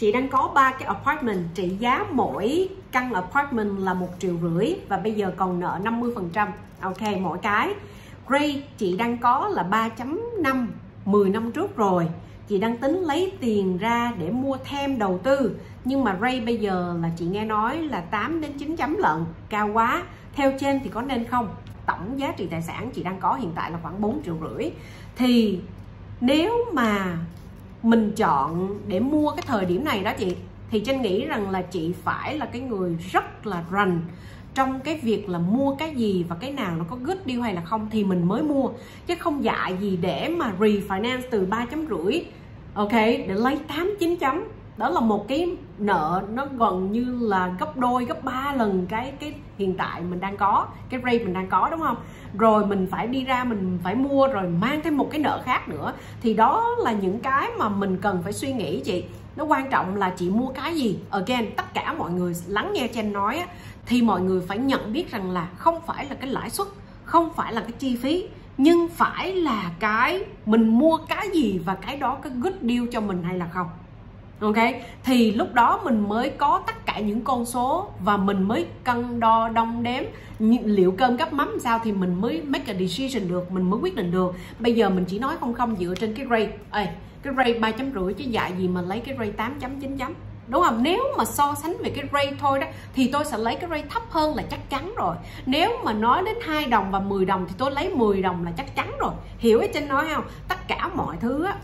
Chị đang có ba cái apartment trị giá mỗi căn apartment là một triệu rưỡi và bây giờ còn nợ 50%. Ok, mỗi cái. Ray chị đang có là 3.5 10 năm trước rồi. Chị đang tính lấy tiền ra để mua thêm đầu tư. Nhưng mà Ray bây giờ là chị nghe nói là 8 đến 9 chấm lận, cao quá. Theo trên thì có nên không? Tổng giá trị tài sản chị đang có hiện tại là khoảng 4 triệu rưỡi. Thì nếu mà mình chọn để mua cái thời điểm này đó chị, thì Trinh nghĩ rằng là chị phải là cái người rất là rành trong cái việc là mua cái gì và cái nào nó có good deal hay là không thì mình mới mua, chứ không dại gì để mà refinance từ ba chấm rưỡi. Ok, để lấy 8 9 chấm đó là một cái nợ nó gần như là gấp đôi, gấp ba lần cái cái hiện tại mình đang có, cái rate mình đang có, đúng không? Rồi mình phải đi ra mình phải mua rồi mang thêm một cái nợ khác nữa. Thì đó là những cái mà mình cần phải suy nghĩ, chị. Nó quan trọng là chị mua cái gì? Again, tất cả mọi người lắng nghe chen nói thì mọi người phải nhận biết rằng là không phải là cái lãi suất, không phải là cái chi phí, nhưng phải là cái mình mua cái gì và cái đó có good deal cho mình hay là không ok? Thì lúc đó mình mới có tất cả những con số và mình mới cân đo đong đếm liệu cơm gấp mắm sao thì mình mới make a decision được mình mới quyết định được. Bây giờ mình chỉ nói không không dựa trên cái rate. Ê, cái rate ba chấm rưỡi chứ dạy gì mà lấy cái rate tám chấm chín chấm. Đúng không? Nếu mà so sánh về cái rate thôi đó thì tôi sẽ lấy cái rate thấp hơn là chắc chắn rồi. Nếu mà nói đến hai đồng và 10 đồng thì tôi lấy 10 đồng là chắc chắn rồi. Hiểu cái trên nói không? Tất cả mọi thứ á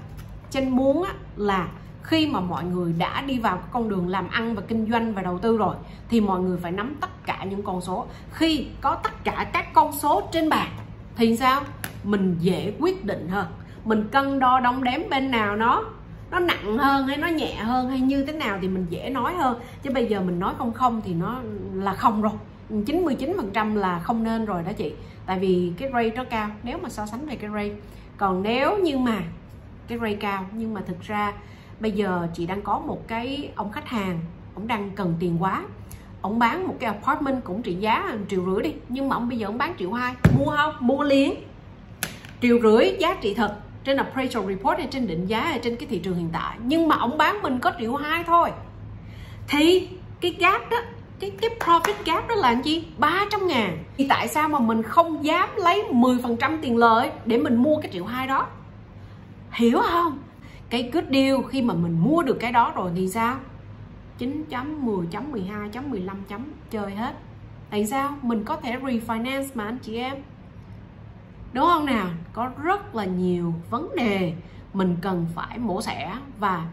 trên muốn á là khi mà mọi người đã đi vào con đường làm ăn và kinh doanh và đầu tư rồi, thì mọi người phải nắm tất cả những con số. Khi có tất cả các con số trên bàn, thì sao? Mình dễ quyết định hơn. Mình cân đo đong đếm bên nào nó nó nặng hơn hay nó nhẹ hơn hay như thế nào thì mình dễ nói hơn. Chứ bây giờ mình nói không không thì nó là không rồi. 99% là không nên rồi đó chị. Tại vì cái rate nó cao. Nếu mà so sánh về cái rate. Còn nếu như mà cái rate cao, nhưng mà thực ra bây giờ chị đang có một cái ông khách hàng ông đang cần tiền quá. Ông bán một cái apartment cũng trị giá triệu rưỡi đi nhưng mà ông bây giờ ông bán triệu hai. Mua không? Mua liền. Triệu rưỡi giá trị thật. Trên appraisal report hay trên định giá hay trên cái thị trường hiện tại. Nhưng mà ông bán mình có triệu hai thôi. Thì cái gap đó cái, cái profit gap đó là anh 300 ngàn. Thì tại sao mà mình không dám lấy 10% tiền lợi để mình mua cái triệu hai đó? Hiểu không? Cái good deal khi mà mình mua được cái đó rồi thì sao? 9 chấm 10 chấm 12 chấm 15 chấm, chơi hết. Tại sao? Mình có thể refinance mà anh chị em. Đúng không nào? Có rất là nhiều vấn đề mình cần phải mổ xẻ và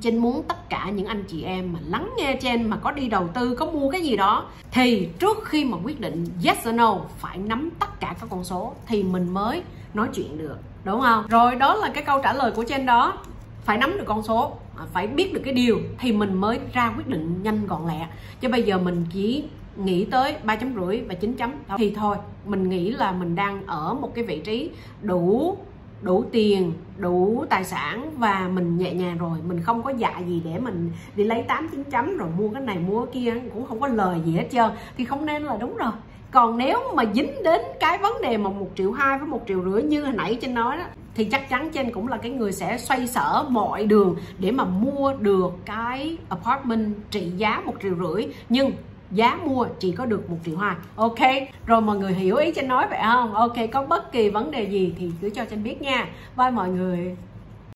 Trinh muốn tất cả những anh chị em mà lắng nghe trên mà có đi đầu tư, có mua cái gì đó, thì trước khi mà quyết định yes or no phải nắm tất cả các con số thì mình mới nói chuyện được đúng không? Rồi, đó là cái câu trả lời của trên đó. Phải nắm được con số à, phải biết được cái điều thì mình mới ra quyết định nhanh gọn lẹ. Chứ bây giờ mình chỉ nghĩ tới ba chấm rưỡi và 9 chấm thì thôi. Mình nghĩ là mình đang ở một cái vị trí đủ đủ tiền, đủ tài sản và mình nhẹ nhàng rồi. Mình không có dạ gì để mình đi lấy 8 9 chấm rồi mua cái này, mua cái kia, cũng không có lời gì hết trơn. Thì không nên là đúng rồi còn nếu mà dính đến cái vấn đề mà một triệu hai với một triệu rưỡi như hồi nãy trên nói đó, thì chắc chắn trên cũng là cái người sẽ xoay sở mọi đường để mà mua được cái apartment trị giá một triệu rưỡi, nhưng giá mua chỉ có được một triệu hai. Ok, rồi mọi người hiểu ý trên nói vậy không? Ok, có bất kỳ vấn đề gì thì cứ cho trên biết nha. Bye mọi người.